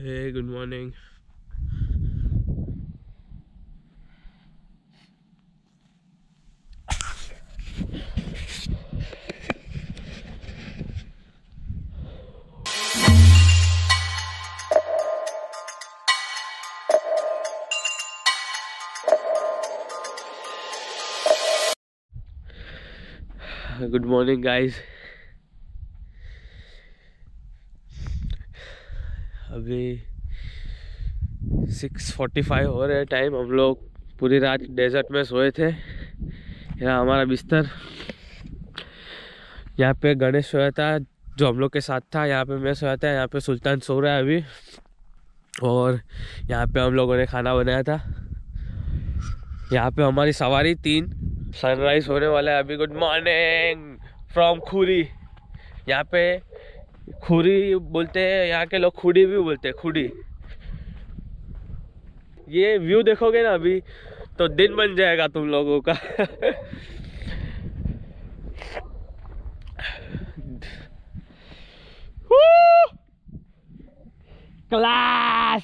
Hey, good morning. Good morning, guys. अभी six forty five हो रहे टाइम हम लोग पूरी रात डेजर्ट में सोए थे। यहाँ हमारा बिस्तर, यहाँ पे गणेश सोया था, जो हम लोग के साथ था। यहाँ पे मैं सोया था, यहाँ पे सुल्तान सो रहा है अभी। और यहाँ पे हम लोगों ने खाना बनाया था। यहाँ पे हमारी सवारी तीन सनराइज होने वाला है अभी। गुड मॉर्निंग फ्रॉम खुरी यहाँ पे खुरी बोलते हैं, यहाँ के लोग खुड़ी भी बोलते हैं, खुड़ी। ये व्यू देखोगे ना अभी तो दिन बन जाएगा तुम लोगों का। क्लास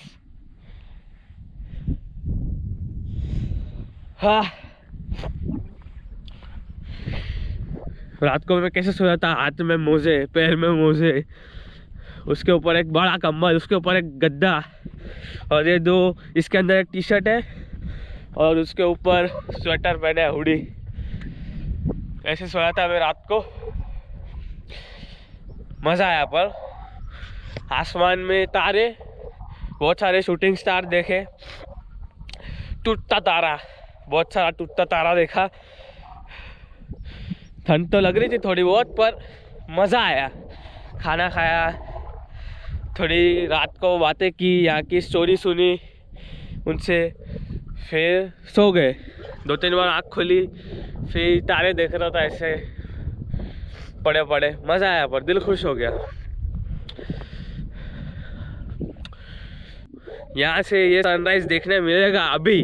हाँ। रात को मैं कैसे सोया था हाथ में मोजे, पैर में मोजे। उसके ऊपर एक बड़ा कम्बल उसके ऊपर एक गद्दा। और ये दो, इसके अंदर एक टी शर्ट है। और उसके ऊपर स्वेटर पहने है, हुडी। ऐसे सोया था मैं रात को। मज़ा आया पर। आसमान में तारे, बहुत सारे शूटिंग स्टार देखे। टूटता तारा, बहुत सारा टूटता तारा देखा। ठंड तो लग रही थी थोड़ी बहुत, पर मज़ा आया। खाना खाया, थोड़ी रात को बातें की, यहाँ की स्टोरी सुनी, उनसे फिर सो गए। दो तीन बार आँख खुली, फिर तारे देख रहा था ऐसे पड़े पड़े मज़ा आया, पर दिल खुश हो गया। यहाँ से ये सनराइज देखने मिलेगा अभी।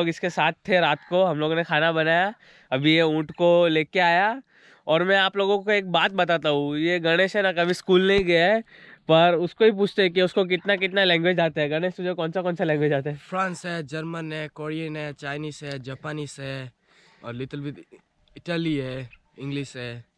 लोग इसके साथ थे रात को, हम लोगों ने खाना बनाया। अभी ये ऊँट को लेके आया और मैं आप लोगों को एक बात बताता हूँ, ये गणेश है ना, कभी स्कूल नहीं गया है, पर उसको ही पूछते हैं कि उसको कितना कितना लैंग्वेज आता है। गणेश, तुझे कौन सा कौन सा लैंग्वेज आता है? फ्रांस है, जर्मन है, कोरियन है, चाइनीस है, जापानीस है और लिटिल बिट इटाली है, इंग्लिश है।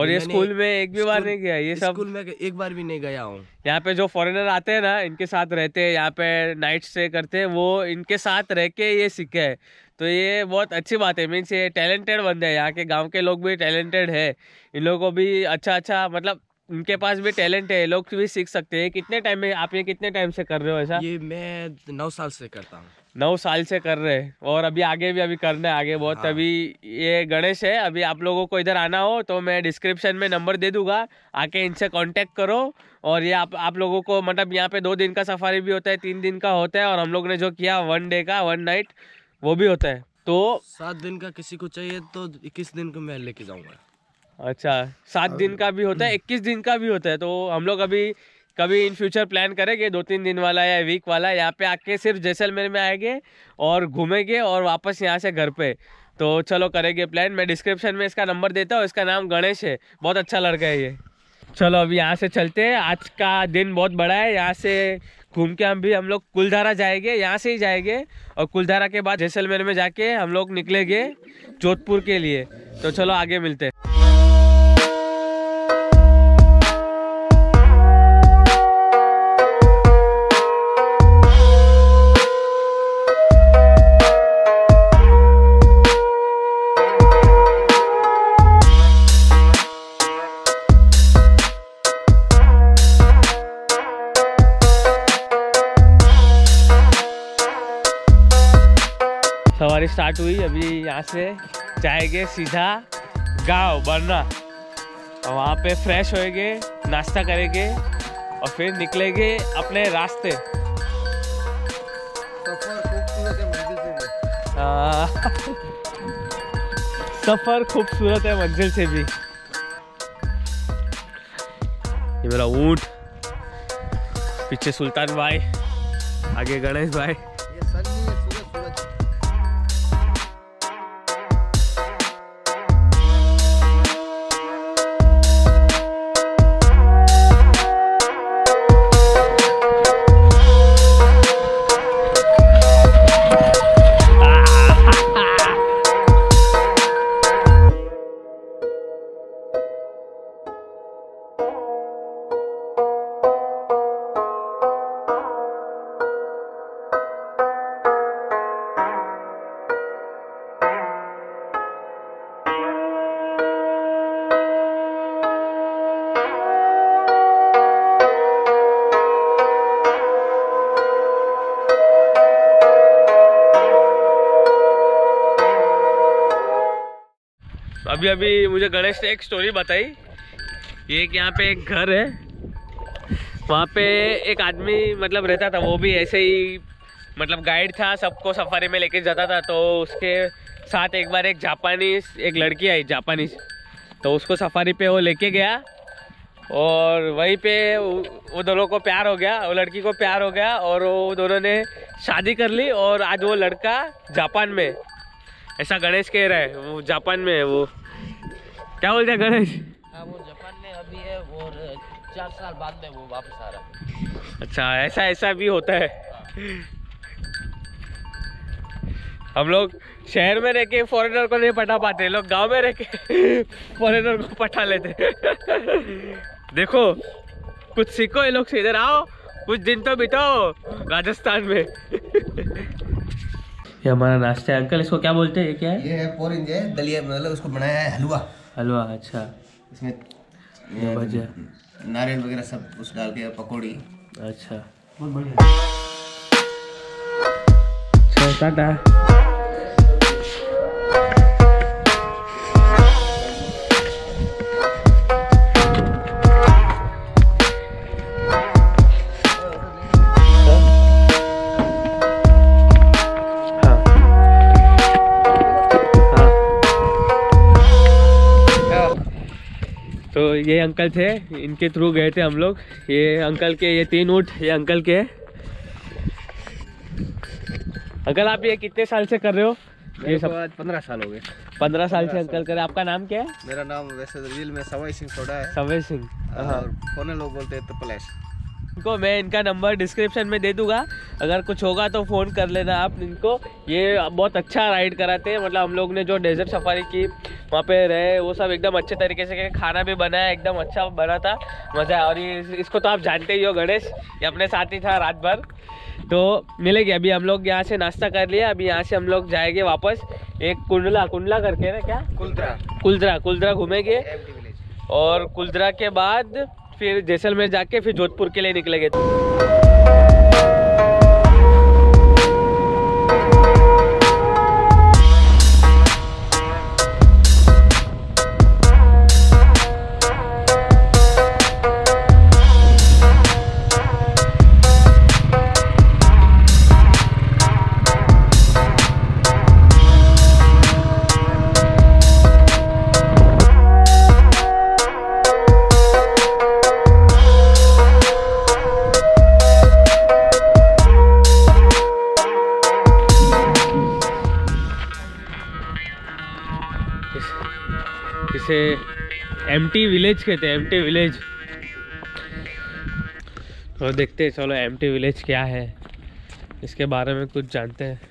और ये स्कूल में एक भी बार नहीं गया ये सब स्कूल में एक बार भी नहीं गया हूँ। यहाँ पे जो फॉरेनर आते हैं ना इनके साथ रहते हैं यहाँ पे नाइट स्टे करते हैं वो इनके साथ रह के ये सीखे है। तो ये बहुत अच्छी बात है मीन्स ये टैलेंटेड बंदे हैं यहाँ के गाँव के लोग भी टैलेंटेड है। इन लोगों को भी अच्छा अच्छा मतलब इनके पास भी टैलेंट है लोग भी सीख सकते हैं। कितने टाइम में आप ये कितने टाइम से कर रहे हो ऐसा? ये मैं नौ साल से करता हूँ। नौ साल से कर रहे हैं और अभी आगे भी अभी करना है आगे बहुत हाँ। अभी ये गणेश है अभी आप लोगों को इधर आना हो तो मैं डिस्क्रिप्शन में नंबर दे दूँगा आके इनसे कांटेक्ट करो और ये आप आप लोगों को मतलब यहाँ पे दो दिन का सफारी भी होता है तीन दिन का होता है और हम लोग ने जो किया वन डे का वन नाइट वो भी होता है। तो सात दिन का किसी को चाहिए तो इक्कीस दिन को मैं लेके जाऊँगा। अच्छा सात दिन का भी होता है इक्कीस दिन का भी होता है तो हम लोग अभी कभी इन फ्यूचर प्लान करेंगे दो तीन दिन वाला या वीक वाला, यहाँ पे आके सिर्फ़ जैसलमेर में आएँगे और घूमेंगे और वापस यहाँ से घर पे। तो चलो करेंगे प्लान, मैं डिस्क्रिप्शन में इसका नंबर देता हूँ, इसका नाम गणेश है, बहुत अच्छा लड़का है ये। चलो अभी यहाँ से चलते हैं, आज का दिन बहुत बड़ा है, यहाँ से घूम के हम भी, हम लोग कुलधारा जाएँगे, यहाँ से ही जाएँगे और कुलधारा के बाद जैसलमेर में जाके हम लोग निकलेंगे जोधपुर के लिए। तो चलो आगे मिलते हैं। स्टार्ट हुई अभी यहाँ से जाएँगे सीधा गाँव बरना। और वहाँ पे फ्रेश होएँगे नाश्ता करेंगे और फिर निकलेंगे अपने रास्ते। सफ़र खूबसूरत है मंजिल से भी। ये मेरा ऊँट पीछे सुल्तान भाई आगे गणेश भाई। अभी अभी मुझे गणेश ने एक स्टोरी बताई। ये कि यहाँ पे एक घर है। वहाँ पे एक आदमी मतलब रहता था, वो भी ऐसे ही मतलब गाइड था, सबको सफारी में लेके जाता था। तो उसके साथ एक बार एक जापानीज, एक लड़की आई जापानीज। तो उसको सफारी पे वो लेके गया और वहीं पे वो दोनों को प्यार हो गया, वो लड़की को प्यार हो गया और वो दोनों ने शादी कर ली और आज वो लड़का जापान में, ऐसा गणेश कह रहा है, वो जापान में है वो। क्या बोलते हैं गणेश? हाँ वो जापान में अभी है और चार साल बाद में वो वापस आ रहा है। अच्छा ऐसा ऐसा भी होता है। हम लोग शहर में रह के फॉरेनर को नहीं पटा पाते लोग गाँव में रह के फॉरेनर को पटा लेते। देखो कुछ सीखो ये लोग से इधर आओ कुछ दिन तो बिताओ राजस्थान में। ये हमारा नाश्ता है। अंकल इसको क्या बोलते हैं? ये क्या है? ये है पोरिंज है दलिया मतलब उसको बनाया है हलवा। हलवा अच्छा। इसमें नारियल वगैरह सब कुछ डाल के पकौड़ी। अच्छा। बहुत बढ़िया। चलो टाटा। तो ये अंकल थे इनके थ्रू गए थे हम लोग। ये अंकल के ये तीन ऊँट ये अंकल के। अंकल आप ये कितने साल से कर रहे हो? ये सब आज पंद्रह साल हो गए। पंद्रह साल से अंकल करे आपका नाम क्या है? मेरा नाम वैसे तो रियल में सवाई सिंह सोडा है। सिंह हाँ। और फोने लोग बोलते हैं तपलेश इनको मैं इनका नंबर डिस्क्रिप्शन में दे दूँगा। अगर कुछ होगा तो फ़ोन कर लेना आप इनको। ये बहुत अच्छा राइड कराते हैं। मतलब हम लोग ने जो डेजर्ट सफारी की वहाँ पे रहे वो सब एकदम अच्छे तरीके से। खाना भी बनाया एकदम अच्छा बना था। मज़ा और ये इसको तो आप जानते ही हो गणेश। ये अपने साथ ही था रात भर। तो मिलेगी अभी हम लोग यहाँ से नाश्ता कर लिया। अभी यहाँ से हम लोग जाएँगे वापस। एक कुंडला कुंडला करके ना क्या? कुलत्रा कुलद्रा कुलद्रा घूमेंगे। और कुलद्रा के बाद फिर जैसलमेर जाके फिर जोधपुर के लिए निकलेंगे एमटी विलेज कहते हैं एमटी विलेज और देखते हैं, चलो एमटी विलेज क्या है। इसके बारे में कुछ जानते हैं।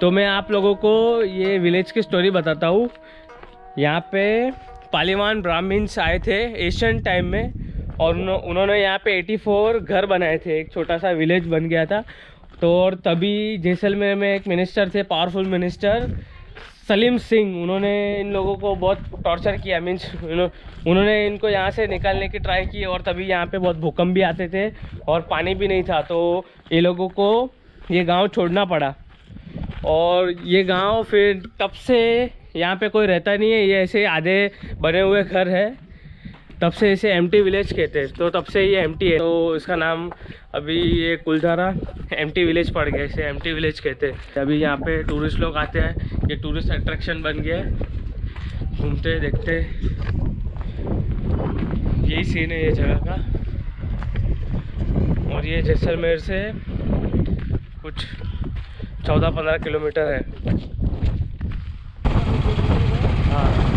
तो मैं आप लोगों को ये विलेज की स्टोरी बताता हूँ। यहाँ पे पालीवान ब्राह्मण्स आए थे एशियन टाइम में और उन्होंने यहाँ पे 84 घर बनाए थे। एक छोटा सा विलेज बन गया था। तो और तभी जैसलमेर में एक मिनिस्टर थे पावरफुल मिनिस्टर सलीम सिंह उन्होंने इन लोगों को बहुत टॉर्चर किया। मीन्स उन्होंने इनको यहाँ से निकालने की ट्राई की और तभी यहाँ पे बहुत भूकंप भी आते थे और पानी भी नहीं था। तो ये लोगों को ये गाँव छोड़ना पड़ा। और ये गाँव फिर तब से यहाँ पे कोई रहता नहीं है, ये ऐसे आधे बने हुए घर है। तब से इसे एम विलेज कहते हैं। तो तब से ये एमटी है। तो इसका नाम अभी ये कुलधारा एम विलेज पड़ गया, इसे एम विलेज कहते हैं। अभी यहाँ पे टूरिस्ट लोग आते हैं, ये टूरिस्ट अट्रैक्शन बन गया है। घूमते, देखते। यही सीन है ये जगह का। और ये जैसलमेर से कुछ चौदह पंद्रह किलोमीटर है। हाँ।